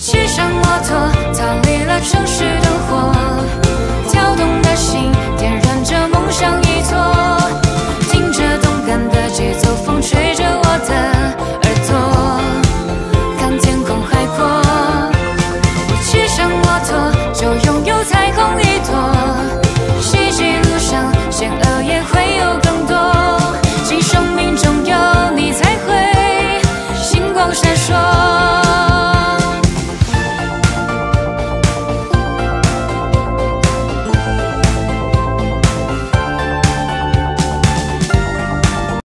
骑上摩托逃离了城市。